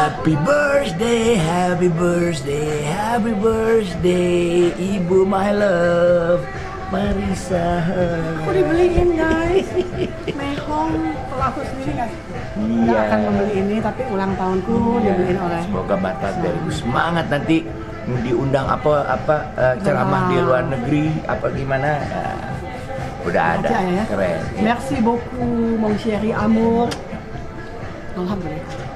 Happy birthday, happy birthday, happy birthday, Ibu my love, Marisa. Aku dibeliin guys. Mehong kalau aku sendiri guys. Nggak Iya. akan membeli ini tapi ulang tahunku iya. dibeliin oleh. Semoga mata dari semangat nanti diundang apa apa uh, ceramah di luar negeri apa gimana. Uh, udah ada, ya. keren. Merci beaucoup mon chéri amour. Alhamdulillah.